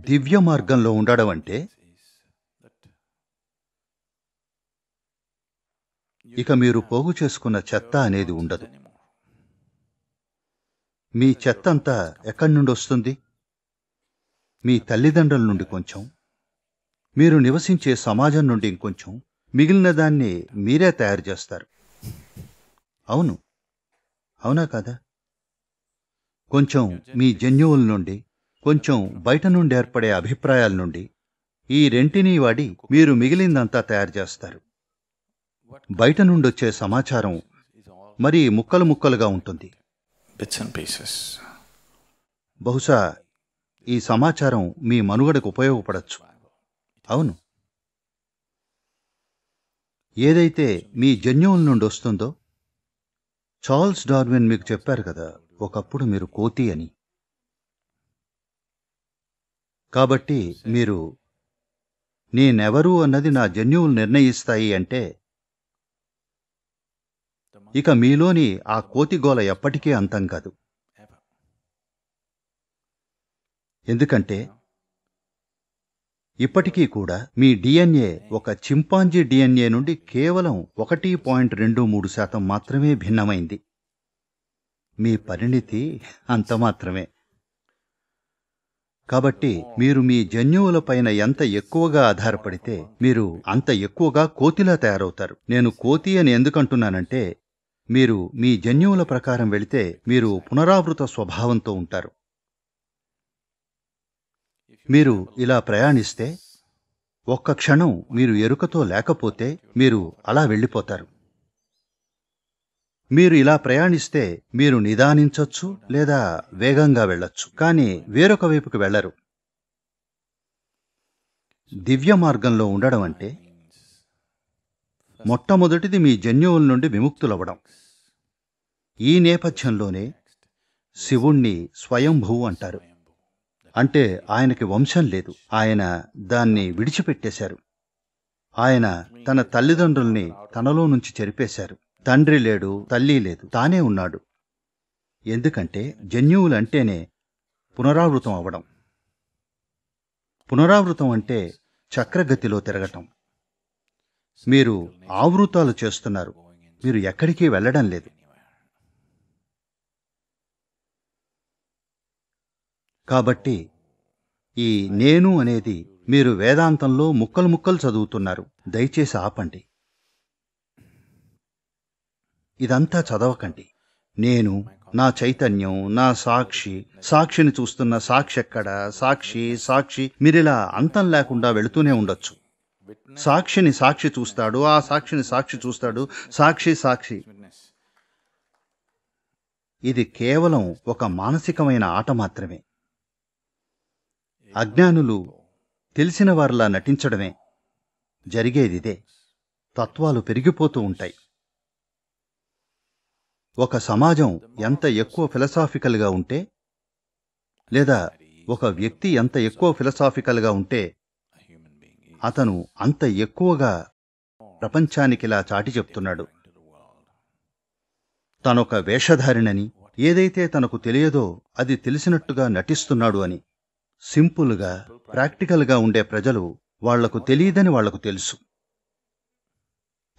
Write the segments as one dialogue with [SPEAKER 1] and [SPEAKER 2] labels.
[SPEAKER 1] దివ్య మార్గంలో ఉండడం అంటే ఇక మీరు పోగు చేసుకున్న చెత్త అనేది ఉండదు. మీ చెత్త అంతా ఎక్కడి నుండి వస్తుంది? మీ తల్లిదండ్రుల నుండి కొంచెం? మీరు నివసించే సమాజం నుండి ఇంకొంచెం? మిగిలిన దాన్ని మీరే తయారు చేస్తారు. అవును. అవునా కదా? కొంచెం మీ జన్యువుల నుండి కొంచెం బయట నుండి ఏర్పడే అభిప్రాయాల నుండి ఈ రెంటిని వాడి మీరు మిగిలిందంతా తయారు చేస్తారు. బయట నుండి వచ్చే సమాచారం మరి ముక్కలు ముక్కలుగా ఉంటుంది. బహుశా ఈ సమాచారం మీ మనుగడకు ఉపయోగపడచ్చు. అవును. ఏదైతే మీ జన్యువుల నుండి వస్తుందో చార్ల్స్ డార్విన్ మీకు చెప్పారు కదా ఒకప్పుడు మీరు కోతి అని. కాబట్టి మీరు నేనెవరు అన్నది నా జన్యువులు నిర్ణయిస్తాయి అంటే ఇక మీలోని ఆ కోతి గోల ఎప్పటికీ అంతం కాదు. ఎందుకంటే ఇప్పటికీ కూడా మీ డిఎన్ఏ ఒక చింపాంజీ డిఎన్ఏ నుండి కేవలం ఒకటి పాయింట్ రెండు మూడు శాతం మాత్రమే భిన్నమైంది. మీ పరిణితి అంత మాత్రమే. కాబట్టి మీరు మీ జన్యువులపైన ఎంత ఎక్కువగా ఆధారపడితే మీరు అంత ఎక్కువగా కోతిలా తయారవుతారు. నేను కోతి అని ఎందుకంటున్నానంటే మీరు మీ జన్యువుల ప్రకారం వెళితే మీరు పునరావృత స్వభావంతో ఉంటారు. మీరు ఇలా ప్రయాణిస్తే ఒక్క క్షణం మీరు ఎరుకతో లేకపోతే మీరు అలా వెళ్ళిపోతారు. మీరు ఇలా ప్రయాణిస్తే మీరు నిదానించొచ్చు లేదా వేగంగా వెళ్ళొచ్చు. కానీ వేరొక వైపుకు వెళ్ళరు. దివ్య మార్గంలో ఉండడం అంటే మొట్టమొదటిది మీ జన్యువుల నుండి విముక్తులవ్వడం. ఈ నేపథ్యంలోనే శివుణ్ణి స్వయంభూ అంటారు. అంటే ఆయనకి వంశం లేదు. ఆయన దాన్ని విడిచిపెట్టేశారు. ఆయన తన తల్లిదండ్రుల్ని తనలో నుంచి చెరిపేశారు. తండ్రి లేడు తల్లి లేదు తానే ఉన్నాడు. ఎందుకంటే జన్యువులంటేనే పునరావృతం అవ్వడం. పునరావృతం అంటే చక్రగతిలో తిరగటం. మీరు ఆవృతాలు చేస్తున్నారు. మీరు ఎక్కడికి వెళ్ళడం లేదు. కాబట్టి ఈ నేను అనేది మీరు వేదాంతంలో ముక్కలు ముక్కలు చదువుతున్నారు. దయచేసి ఆపండి. ఇదంతా చదవకండి. నేను నా చైతన్యం నా సాక్షి సాక్షిని చూస్తున్న సాక్షి ఎక్కడ సాక్షి సాక్షి. మీరిలా అంతం లేకుండా వెళుతూనే ఉండొచ్చు. సాక్షిని సాక్షి చూస్తాడు ఆ సాక్షిని సాక్షి చూస్తాడు. సాక్షి సాక్షి. ఇది కేవలం ఒక మానసికమైన ఆట మాత్రమే. అజ్ఞానులు తెలిసిన వారిలా నటించడమే. జరిగేదిదే తత్వాలు పెరిగిపోతూ ఉంటాయి. ఒక సమాజం ఎంత ఎక్కువ ఫిలసాఫికల్గా ఉంటే లేదా ఒక వ్యక్తి ఎంత ఎక్కువ ఫిలసాఫికల్గా ఉంటే అతను అంత ఎక్కువగా ప్రపంచానికిలా చాటి చెప్తున్నాడు. తనొక వేషధారిణని ఏదైతే తనకు తెలియదో అది తెలిసినట్టుగా నటిస్తున్నాడు అని సింపుల్గా ప్రాక్టికల్గా ఉండే ప్రజలు వాళ్ళకు తెలియదని వాళ్ళకు తెలుసు.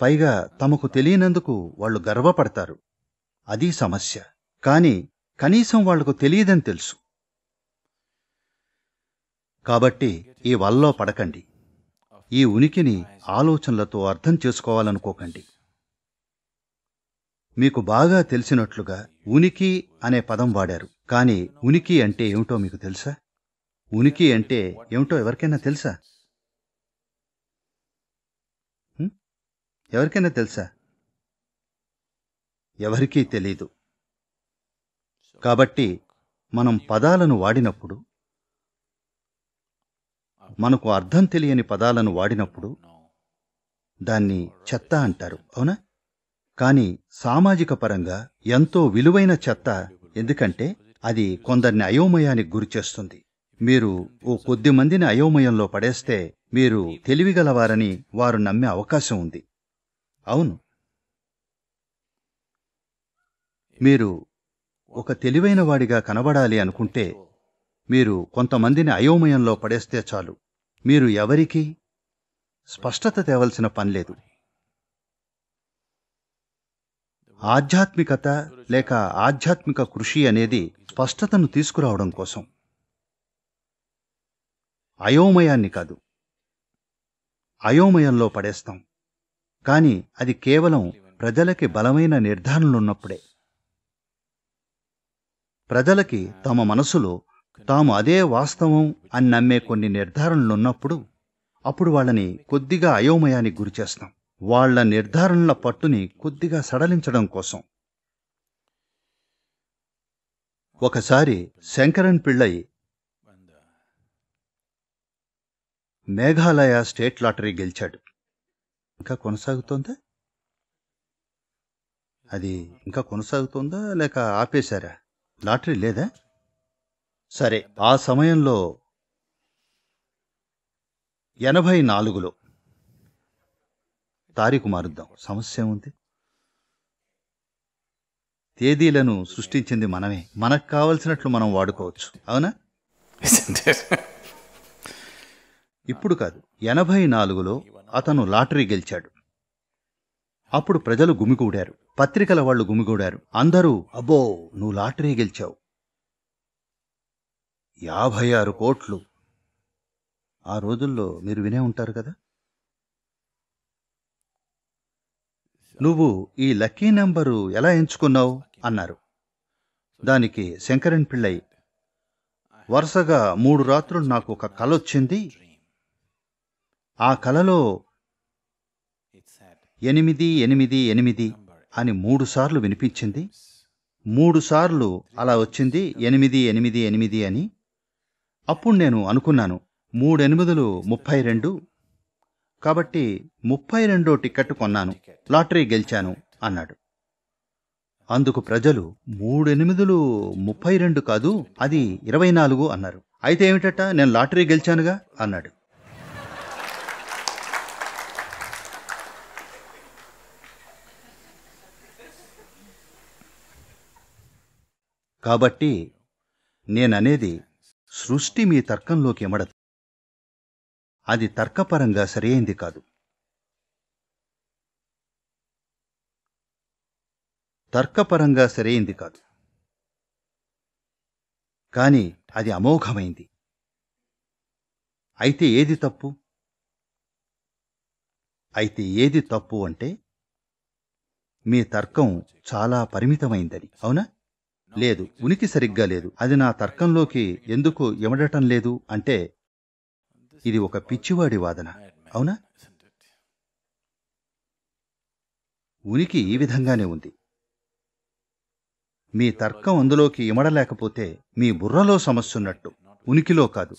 [SPEAKER 1] పైగా తమకు తెలియనందుకు వాళ్ళు గర్వపడతారు. అది సమస్య. కాని కనీసం వాళ్ళకు తెలియదని తెలుసు. కాబట్టి ఈ వల్లో పడకండి. ఈ ఉనికిని ఆలోచనలతో అర్థం చేసుకోవాలనుకోకండి. మీకు బాగా తెలిసినట్లుగా ఉనికి అనే పదం వాడారు. కానీ ఉనికి అంటే ఏమిటో మీకు తెలుసా? ఉనికి అంటే ఏమిటో ఎవరికైనా తెలుసా? ఎవరికైనా తెలుసా? ఎవరికీ తెలీదు. కాబట్టి మనం పదాలను వాడినప్పుడు మనకు అర్థం తెలియని పదాలను వాడినప్పుడు దాన్ని చెత్త అంటారు అవునా? కానీ సామాజిక పరంగా ఎంతో విలువైన చెత్త ఎందుకంటే అది కొందరిని అయోమయానికి గురిచేస్తుంది మీరు ఓ కొద్ది మందిని అయోమయంలో పడేస్తే మీరు తెలివిగలవారని వారు నమ్మే అవకాశం ఉంది. అవును మీరు ఒక తెలివైన వాడిగా కనబడాలి అనుకుంటే మీరు కొంతమందిని అయోమయంలో పడేస్తే చాలు. మీరు ఎవరికీ స్పష్టత తేవలసిన పనిలేదు ఆధ్యాత్మికత లేక ఆధ్యాత్మిక కృషి అనేది స్పష్టతను తీసుకురావడం కోసం. అయోమయాన్ని కాదు. అయోమయంలో పడేస్తాం. కానీ అది కేవలం ప్రజలకి బలమైన నిర్ధారణలున్నప్పుడే. ప్రజలకి తమ మనసులో తాము అదే వాస్తవం అని నమ్మే కొన్ని నిర్ధారణలున్నప్పుడు అప్పుడు వాళ్ళని కొద్దిగా అయోమయానికి గురిచేస్తాం వాళ్ళ నిర్ధారణల పట్టుని కొద్దిగా సడలించడం కోసం. ఒకసారి శంకరన్ పిళ్ళై మేఘాలయ స్టేట్ లాటరీ గెలిచాడు. ఇంకా కొనసాగుతోందా? అది ఇంకా కొనసాగుతోందా లేక ఆపేశారా? లాటరీ లేదా? సరే ఆ సమయంలో ఎనభై నాలుగులో తారీఖు మారుద్దాం. సమస్య ఉంది తేదీలను సృష్టించింది మనమే. మనకు కావలసినట్లు మనం వాడుకోవచ్చు. అవునా? ఇప్పుడు కాదు. ఎనభై నాలుగులో అతను లాటరీ గెలిచాడు. అప్పుడు ప్రజలు గుమిగూడారు. పత్రికల వాళ్ళు గుమిగూడారు. అందరూ అబ్బో నువ్వు లాటరీ గెలిచావు. యాభై ఆరు కోట్లు. ఆ రోజుల్లో మీరు వినే ఉంటారు కదా? నువ్వు ఈ లక్కీ నెంబరు ఎలా ఎంచుకున్నావు? అన్నారు. దానికి శంకరన్ పిళ్ళై వరుసగా మూడు రాత్రులు నాకు ఒక కల వచ్చింది ఆ కలలో ఎనిమిది ఎనిమిది ఎనిమిది అని మూడు సార్లు వినిపించింది. మూడు సార్లు అలా వచ్చింది ఎనిమిది ఎనిమిది ఎనిమిది అని. అప్పుడు నేను అనుకున్నాను మూడెనిమిదిలు ముప్పై రెండు కాబట్టి ముప్పై రెండో టికెట్ కొన్నాను లాటరీ గెలిచాను అన్నాడు. అందుకు ప్రజలు మూడెనిమిదిలు ముప్పై రెండు కాదు అది ఇరవై నాలుగు అన్నారు. అయితే ఏమిటట నేను లాటరీ గెలిచానుగా అన్నాడు. కాబట్టి నేననేది సృష్టి మీ తర్కంలోకి ఎమడదు. అది తర్కపరంగా సరైంది కాదు. తర్కపరంగా సరైంది కాదు. కానీ అది అమోఘమైంది. అయితే ఏది తప్పు? అయితే ఏది తప్పు అంటే మీ తర్కం చాలా పరిమితమైందని అవునా? లేదు ఉనికి సరిగ్గా లేదు. అది నా తర్కంలోకి ఎందుకు ఇమడటం లేదు అంటే ఇది ఒక పిచ్చివాడి వాదన. అవునా? ఉనికి ఈ విధంగానే ఉంది. మీ తర్కం అందులోకి ఇమడలేకపోతే మీ బుర్రలో సమస్య ఉన్నట్టు ఉనికిలో కాదు.